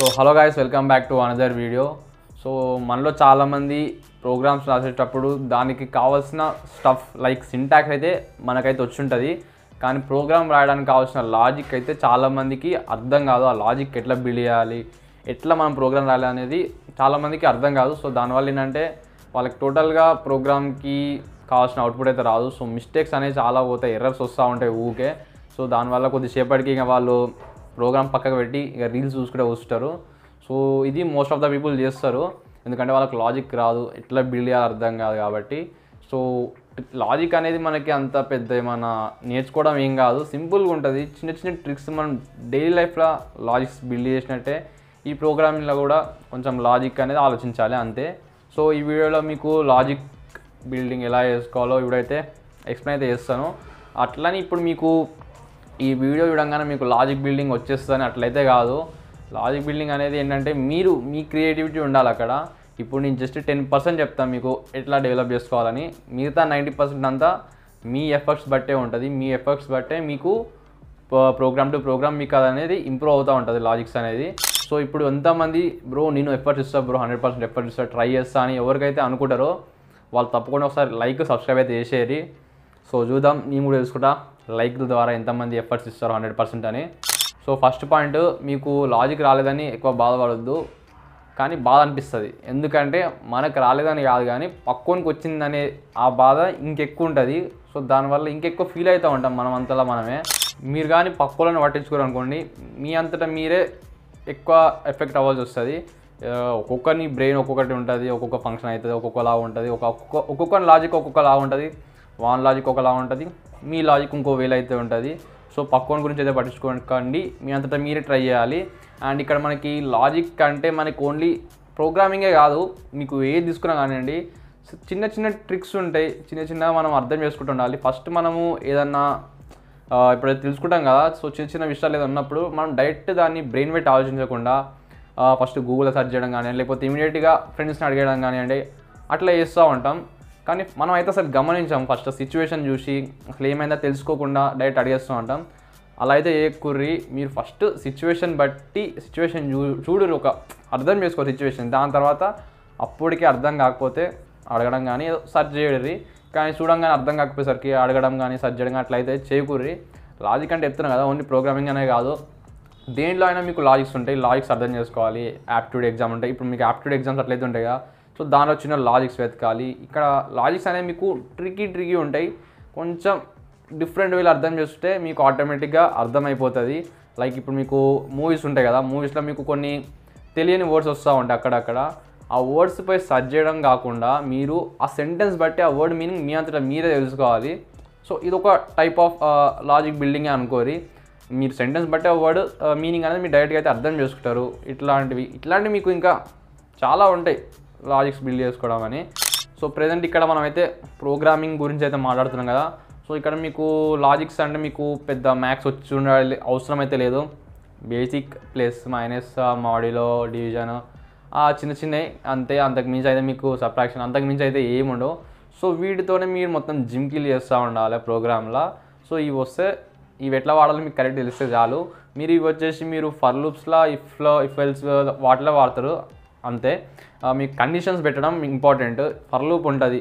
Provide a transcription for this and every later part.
So hello guys welcome back to another video so మనలో చాలామంది programmes రాసేటప్పుడు దానికి కావాల్సిన స్టఫ్ లైక్ సింటాక్స్ అయితే మనకైతే వచ్చుంటుంది. కానీ ప్రోగ్రామ్ రాయడానికి కావాల్సిన లాజిక్ అయితే చాలామందికి అర్థం కాదు. ఆ లాజిక్ ఎట్లా బిల్డ్ చేయాలి ఎట్లా మనం ప్రోగ్రామ్ రాయాలి అనేది చాలామందికి అర్థం కాదు. సో దానివల్ల ఏంటంటే వాళ్ళకి టోటల్గా ప్రోగ్రామ్కి కావాల్సిన అవుట్పుట్ అయితే రాదు. సో మిస్టేక్స్ అనేవి చాలా పోతాయి ఎర్రర్స్ వస్తూ ఉంటాయి ఊకే సో దానివల్ల కొద్దిసేపటికి ఇంకా వాళ్ళు ప్రోగ్రామ్ పక్కకు పెట్టి ఇక రీల్స్ చూసుకుంటే వస్తారు సో ఇది మోస్ట్ ఆఫ్ ద పీపుల్ చేస్తారు. ఎందుకంటే వాళ్ళకి లాజిక్ రాదు. ఎట్లా బిల్డ్ చేయాలి అర్థం కాదు కాబట్టి. సో లాజిక్ అనేది మనకి అంత పెద్ద ఏమన్నా నేర్చుకోవడం ఏం కాదు. సింపుల్గా ఉంటుంది. చిన్న చిన్న ట్రిక్స్ మనం డైలీ లైఫ్లో లాజిక్స్ బిల్డ్ చేసినట్టే ఈ ప్రోగ్రామింగ్లో కూడా కొంచెం లాజిక్ అనేది ఆలోచించాలి అంతే. సో ఈ వీడియోలో మీకు లాజిక్ బిల్డింగ్ ఎలా చేసుకోవాలో ఇప్పుడైతే ఎక్స్ప్లెయిన్ అయితే చేస్తాను. అట్లని ఇప్పుడు మీకు ఈ వీడియో చూడంగానే మీకు లాజిక్ బిల్డింగ్ వచ్చేస్తుందని అట్లయితే కాదు. లాజిక్ బిల్డింగ్ అనేది ఏంటంటే మీరు మీ క్రియేటివిటీ ఉండాలి అక్కడ. ఇప్పుడు నేను జస్ట్ టెన్ పర్సెంట్ చెప్తాను మీకు ఎట్లా డెవలప్ చేసుకోవాలని. మిగతా నైంటీ పర్సెంట్ అంతా మీ ఎఫర్ట్స్ బట్టే ఉంటుంది. మీ ఎఫర్ట్స్ బట్టే మీకు ప్రోగ్రామ్ టు ప్రోగ్రామ్ మీకు అది అనేది ఇంప్రూవ్ అవుతూ ఉంటుంది లాజిక్స్ అనేది. సో ఇప్పుడు ఎంతమంది బ్రో నేను ఎఫర్ట్స్ ఇస్తా బ్రో హండ్రెడ్ పర్సెంట్ ఎఫర్ట్స్ ఇస్తా ట్రై చేస్తా అని ఎవరికైతే అనుకుంటారో వాళ్ళు తప్పకుండా ఒకసారి లైక్ సబ్స్క్రైబ్ అయితే చేసేది సో చూద్దాం నేను కూడా తెలుసుకుంటా. లైక్ల ద్వారా ఎంతమంది ఎఫర్ట్స్ ఇస్తారో హండ్రెడ్ పర్సెంట్ అని. సో ఫస్ట్ పాయింట్ మీకు లాజిక్ రాలేదని ఎక్కువ బాధపడద్దు. కానీ బాధ అనిపిస్తుంది. ఎందుకంటే మనకు రాలేదని కాదు కానీ పక్కోనికి వచ్చిందనే ఆ బాధ ఇంకెక్కువ ఉంటుంది. సో దానివల్ల ఇంకెక్కువ ఫీల్ అవుతూ ఉంటాం మనం అంతలా మనమే. మీరు కానీ పక్కోలను పట్టించుకోరు అనుకోండి మీ అంతటా మీరే ఎక్కువ ఎఫెక్ట్ అవ్వాల్సి వస్తుంది. ఒక్కొక్కరిని బ్రెయిన్ ఒక్కొక్కటి ఉంటుంది ఒక్కొక్క ఫంక్షన్ అవుతుంది ఒక్కొక్కలా ఉంటుంది ఒక్కొక్క ఒక్కొక్కరి లాజిక్ ఒక్కొక్కలా ఉంటుంది. వాన్ లాజిక్ ఒకలా ఉంటుంది మీ లాజిక్ ఇంకో వేలు అయితే ఉంటుంది. సో పక్కోని గురించి అయితే పట్టించుకోకండి. మీ అంతటా మీరే ట్రై చేయాలి. అండ్ ఇక్కడ మనకి లాజిక్ అంటే మనకి ఓన్లీ ప్రోగ్రామింగే కాదు మీకు ఏది తీసుకున్నా కానివ్వండి చిన్న చిన్న ట్రిక్స్ ఉంటాయి. చిన్న చిన్న మనం అర్థం చేసుకుంటూ ఉండాలి. ఫస్ట్ మనము ఏదన్నా ఇప్పుడు తెలుసుకుంటాం కదా సో చిన్న చిన్న విషయాలు ఏదో ఉన్నప్పుడు మనం డైరెక్ట్ దాన్ని బ్రెయిన్ పెట్టి ఆలోచించకుండా ఫస్ట్ గూగుల్లో సెర్చ్ చేయడం కానీ లేకపోతే ఇమీడియట్గా ఫ్రెండ్స్ని అడగడం కానివ్వండి అట్లా చేస్తూ ఉంటాం. కానీ మనం అయితే అసలు గమనించాం ఫస్ట్ సిచ్యువేషన్ చూసి అసలు ఏమైందో తెలుసుకోకుండా డైరెక్ట్ అడిగేస్తూ ఉంటాం. అలా అయితే ఏ కుర్రి మీరు ఫస్ట్ సిచ్యువేషన్ బట్టి సిచ్యువేషన్ చూ చూడరు ఒక అర్థం చేసుకో సిచ్యువేషన్ దాని తర్వాత అప్పటికే అర్థం కాకపోతే అడగడం కానీ సర్చ్ చేయడరి. కానీ చూడంగానే అర్థం కాకపోయేసరికి అడగడం కానీ సర్చ్ చేయడం కానీ అట్లయితే చేయకూర్రి లాజిక్ అంటే చెప్తున్నాను కదా ఓన్లీ ప్రోగ్రామింగ్ అనే కాదు. దేంట్లో అయినా మీకు లాజిక్స్ ఉంటాయి. లాజిక్స్ అర్థం చేసుకోవాలి. యాప్టిట్యూడ్ ఎగ్జామ్ ఉంటాయి. ఇప్పుడు మీకు యాప్టిట్యూడ్ ఎగ్జామ్స్ అట్లయితే ఉంటాయి కదా సో దానిలో చిన్న లాజిక్స్ వెతకాలి. ఇక్కడ లాజిక్స్ అనేవి మీకు ట్రికీ ట్రికీ ఉంటాయి. కొంచెం డిఫరెంట్ వేలు అర్థం చేస్తుంటే మీకు ఆటోమేటిక్గా అర్థమైపోతుంది. లైక్ ఇప్పుడు మీకు మూవీస్ ఉంటాయి కదా మూవీస్లో మీకు కొన్ని తెలియని వర్డ్స్ వస్తూ ఉంటాయి అక్కడక్కడ. ఆ వర్డ్స్ పై సర్చ్ చేయడం కాకుండా మీరు ఆ సెంటెన్స్ బట్టి ఆ వర్డ్ మీనింగ్ మీ అంతటా మీరే తెలుసుకోవాలి. సో ఇది ఒక టైప్ ఆఫ్ లాజిక్ బిల్డింగ్ అనుకోరి. మీరు సెంటెన్స్ బట్టి ఆ వర్డ్ మీనింగ్ అనేది మీరు డైరెక్ట్గా అయితే అర్థం చేసుకుంటారు. ఇట్లాంటివి ఇట్లాంటివి మీకు ఇంకా చాలా ఉంటాయి. లాజిక్స్ బిల్డ్ చేసుకోవడం అని. సో ప్రజెంట్ ఇక్కడ మనమైతే ప్రోగ్రామింగ్ గురించి అయితే మాట్లాడుతున్నాం కదా. సో ఇక్కడ మీకు లాజిక్స్ అంటే మీకు పెద్ద మ్యాథ్స్ వచ్చి ఉండాలి అవసరం అయితే లేదు బేసిక్ ప్లస్ మైనస్ మాడిలో డివిజన్ ఆ చిన్న చిన్నవి అంతే. అంతకు మించి అయితే మీకు సబ్ట్రాక్షన్ అంతకు మించి అయితే ఏముండవు సో వీటితోనే మీరు మొత్తం జిమ్కిల్ చేస్తూ ఉండాలి ప్రోగ్రామ్లో సో ఇవి వస్తే ఇవి ఎట్లా వాడాలో మీకు కరెక్ట్ తెలిస్తే చాలు. మీరు ఇవి వచ్చేసి మీరు ఫర్ లూప్స్లో ఇఫ్లో ఇఫ్ ఎల్స్ వాటిలో వాడతారు. అంతే. మీకు కండిషన్స్ పెట్టడం ఇంపార్టెంట్ ఫర్ లూప్ ఉంటుంది.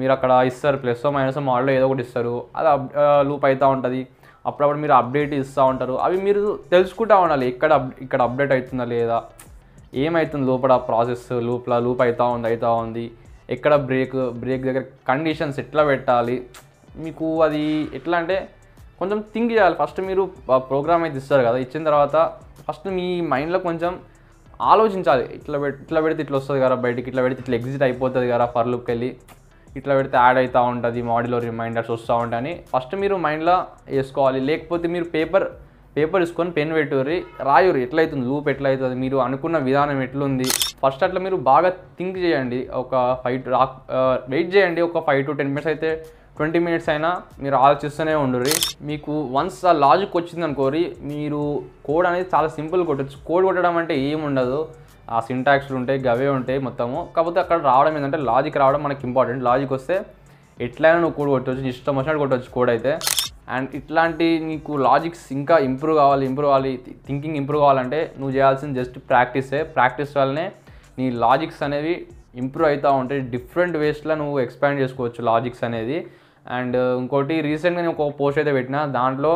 మీరు అక్కడ ఇస్తారు ప్లస్ మైనస్ మోడల్ ఏదో ఒకటి ఇస్తారు. అది లూప్ అవుతూ ఉంటుంది. అప్పుడప్పుడు మీరు అప్డేట్ ఇస్తూ ఉంటారు. అవి మీరు తెలుసుకుంటూ ఉండాలి. ఎక్కడ ఇక్కడ అప్డేట్ అవుతుందా లేదా? ఏమవుతుంది లోపల ప్రాసెస్ లూప్ల లూప్ అవుతూ ఉంది అవుతూ ఉంది. ఎక్కడ బ్రేక్ బ్రేక్ దగ్గర కండిషన్స్ ఎట్లా పెట్టాలి? మీకు అది ఎట్లా అంటే కొంచెం థింక్ చేయాలి. ఫస్ట్ మీరు ప్రోగ్రామ్ అయితే ఇస్తారు కదా. ఇచ్చిన తర్వాత ఫస్ట్ మీ మైండ్లో కొంచెం ఆలోచించాలి. ఇట్లా పెట్ ఇట్లా పెడితే ఇట్లా వస్తుంది కదా బయటికి ఇట్లా పెడితే ఇట్లా ఎగ్జిట్ అయిపోతుంది కదా ఫర్ లుక్ వెళ్ళి. ఇట్లా పెడితే యాడ్ అవుతూ ఉంటుంది మోడీలో రిమైండర్స్ వస్తూ ఉంటాయని ఫస్ట్ మీరు మైండ్లో వేసుకోవాలి. లేకపోతే మీరు పేపర్ పేపర్ తీసుకొని పెన్ పెట్టుర్రి రాయురు ఎట్లయితుంది? లూప్ ఎట్లయితుంది? మీరు అనుకున్న విధానం ఎట్లుంది? ఫస్ట్ అట్లా మీరు బాగా థింక్ చేయండి. ఒక ఫైవ్ రా వెయిట్ చేయండి. ఒక ఫైవ్ టు టెన్ మినిట్స్ అయితే ట్వంటీ మినిట్స్ అయినా మీరు ఆలోచిస్తూనే ఉండుర్రి మీకు వన్స్ ఆ లాజిక్ వచ్చింది అనుకోరి మీరు కోడ్ అనేది చాలా సింపుల్ కొట్టచ్చు. కోడ్ కొట్టడం అంటే ఏముండదు. ఆ సింటాక్స్లు ఉంటాయి గవే ఉంటాయి మొత్తము. కాకపోతే అక్కడ రావడం ఏంటంటే లాజిక్ రావడం మనకి ఇంపార్టెంట్ లాజిక్ వస్తే ఎట్లయినా నువ్వు కోడ్ కొట్టవచ్చు ఇష్టం వచ్చినట్టు కొట్టవచ్చు కోడ్ అయితే. అండ్ ఇట్లాంటి నీకు లాజిక్స్ ఇంకా ఇంప్రూవ్ కావాలి ఇంప్రూవ్ అవ్వాలి థింకింగ్ ఇంప్రూవ్ కావాలంటే నువ్వు చేయాల్సింది జస్ట్ ప్రాక్టీసే ప్రాక్టీస్ వల్లనే నీ లాజిక్స్ అనేవి ఇంప్రూవ్ అవుతూ ఉంటాయి. డిఫరెంట్ వేస్లో నువ్వు ఎక్స్పాండ్ చేసుకోవచ్చు లాజిక్స్ అనేది. అండ్ ఇంకోటి రీసెంట్గా నేను ఒక పోస్ట్ అయితే పెట్టిన దాంట్లో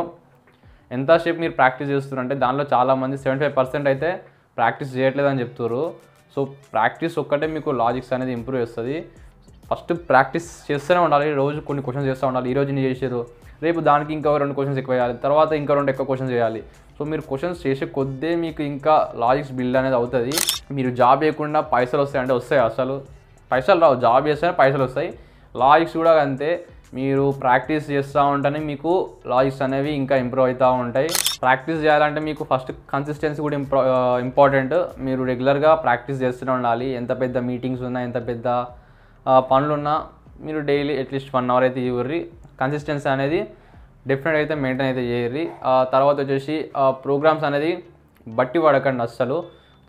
ఎంతసేపు మీరు ప్రాక్టీస్ చేస్తున్నారంటే దాంట్లో చాలామంది సెవెంటీ ఫైవ్ పర్సెంట్ అయితే ప్రాక్టీస్ చేయట్లేదని చెప్తారు సో ప్రాక్టీస్ ఒక్కటే మీకు లాజిక్స్ అనేది ఇంప్రూవ్ చేస్తుంది. ఫస్ట్ ప్రాక్టీస్ చేస్తూనే ఉండాలి. రోజు కొన్ని క్వశ్చన్స్ చేస్తూ ఉండాలి. ఈ రోజు నేను చేసారు రేపు దానికి ఇంకా రెండు క్వశ్చన్స్ ఎక్కువ చేయాలి. తర్వాత ఇంకా రెండు ఎక్కువ క్వశ్చన్స్ చేయాలి. సో మీరు క్వశ్చన్స్ చేసే కొద్దే మీకు ఇంకా లాజిక్స్ బిల్డ్ అనేది అవుతుంది. మీరు జాబ్ చేయకుండా పైసలు వస్తాయి అంటే వస్తాయి అసలు. పైసలు రావు. జాబ్ చేస్తేనే పైసలు వస్తాయి. లాజిక్స్ కూడా అంతే. మీరు ప్రాక్టీస్ చేస్తూ ఉంటేనే మీకు లాజిక్స్ అనేవి ఇంకా ఇంప్రూవ్ అవుతూ ఉంటాయి. ప్రాక్టీస్ చేయాలంటే మీకు ఫస్ట్ కన్సిస్టెన్సీ కూడా ఇంప్రూ ఇంపార్టెంట్ మీరు రెగ్యులర్గా ప్రాక్టీస్ చేస్తూనే ఉండాలి. ఎంత పెద్ద మీటింగ్స్ ఉన్నా ఎంత పెద్ద పనులున్నా మీరు డైలీ అట్లీస్ట్ వన్ అవర్ అయితే ఇవ్వర్రి. కన్సిస్టెన్సీ అనేది డెఫినెట్ అయితే మెయింటైన్ అయితే చేయర్రి. తర్వాత వచ్చేసి ప్రోగ్రామ్స్ అనేది బట్టి పడకండి అస్సలు.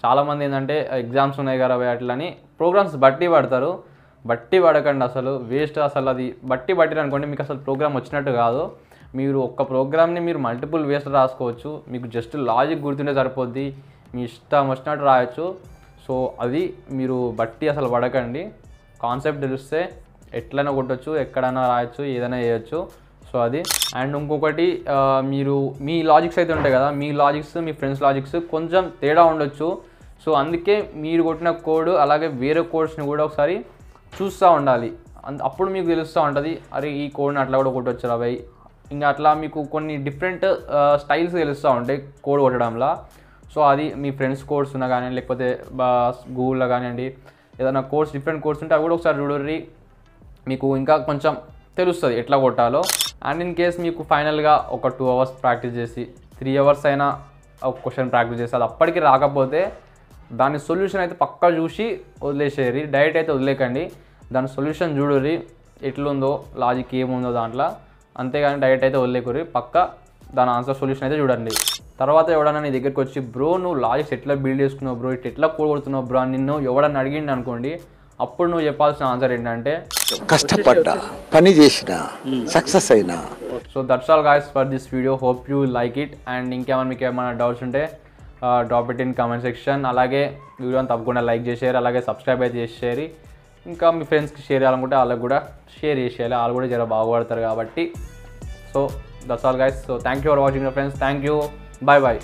చాలామంది ఏంటంటే ఎగ్జామ్స్ ఉన్నాయి కదా అట్లని. ప్రోగ్రామ్స్ బట్టి పడతారు. బట్టి పడకండి అసలు వేస్ట్ అసలు అది బట్టి పట్టిరు అనుకోండి మీకు అసలు ప్రోగ్రామ్ వచ్చినట్టు కాదు. మీరు ఒక్క ప్రోగ్రామ్ని మీరు మల్టిపుల్ వేస్ట్ రాసుకోవచ్చు. మీకు జస్ట్ లాజిక్ గుర్తుంటే సరిపోద్ది. మీ ఇష్టం వచ్చినట్టు రాయొచ్చు. సో అది మీరు బట్టి అసలు పడకండి కాన్సెప్ట్ తెలిస్తే ఎట్లైనా కొట్టచ్చు ఎక్కడైనా రాయొచ్చు ఏదైనా చేయొచ్చు. సో అది. అండ్ ఇంకొకటి మీరు మీ లాజిక్స్ అయితే ఉంటాయి కదా మీ లాజిక్స్ మీ ఫ్రెండ్స్ లాజిక్స్ కొంచెం తేడా ఉండొచ్చు. సో అందుకే మీరు కొట్టిన కోడ్ అలాగే వేరే కోడ్స్ని కూడా ఒకసారి చూస్తూ ఉండాలి. అప్పుడు మీకు తెలుస్తూ ఉంటుంది అరే ఈ కోడ్ని అట్లా కూడా కొట్టవచ్చు అవి ఇంకా అట్లా మీకు కొన్ని డిఫరెంట్ స్టైల్స్ తెలుస్తూ ఉంటాయి కోడ్ కొట్టడంలో. సో అది మీ ఫ్రెండ్స్ కోడ్స్ ఉన్నా కానీ లేకపోతే గూగుల్లో కానివ్వండి ఏదైనా కోర్స్ డిఫరెంట్ కోర్స్ ఉంటే అవి కూడా ఒకసారి చూడర్రి. మీకు ఇంకా కొంచెం తెలుస్తుంది ఎట్లా కొట్టాలో. అండ్ ఇన్ కేస్ మీకు ఫైనల్గా ఒక టూ అవర్స్ ప్రాక్టీస్ చేసి త్రీ అవర్స్ అయినా ఒక క్వశ్చన్ ప్రాక్టీస్ చేసి అది అప్పటికి రాకపోతే దాని సొల్యూషన్ అయితే పక్కా చూసి వదిలేసేయరి డైరెక్ట్ అయితే వదిలేకండి. దాని సొల్యూషన్ చూడుర్రి. ఎట్లుందో లాజిక్ ఏముందో దాంట్లో. అంతేగాని డైరెక్ట్ అయితే వదిలేకుర్రి. పక్క దాని ఆన్సర్ సొల్యూషన్ అయితే చూడండి. తర్వాత ఎవడన్నా నీ దగ్గరికి వచ్చి బ్రో నువ్వు లాజిక్స్ ఎట్లా బిల్డ్ చేసుకున్నావు బ్రో? ఇట్ ఎట్లా కూడగొడుతున్నావు బ్రో? అని నిన్ను ఎవడన్నా అడిగిండు అనుకోండి అప్పుడు నువ్వు చెప్పాల్సిన ఆన్సర్ ఏంటంటే కష్టపడ్డా పని చేసిన సక్సెస్ అయినా. So that's all guys for this video hope you like it and ఇంకేమైనా మీకు ఏమైనా డౌట్స్ ఉంటే drop it in comment section అలాగే వీడియోని తప్పకుండా లైక్ చేసేయారు అలాగే సబ్స్క్రైబ్ అయితే చేసేయారు ఇంకా మీ ఫ్రెండ్స్కి షేర్ చేయాలనుకుంటే వాళ్ళకి కూడా షేర్ చేసేయాలి. వాళ్ళు కూడా జర బాగుపడతారు కాబట్టి. So that's all guys so thank you for watching friends thank you bye bye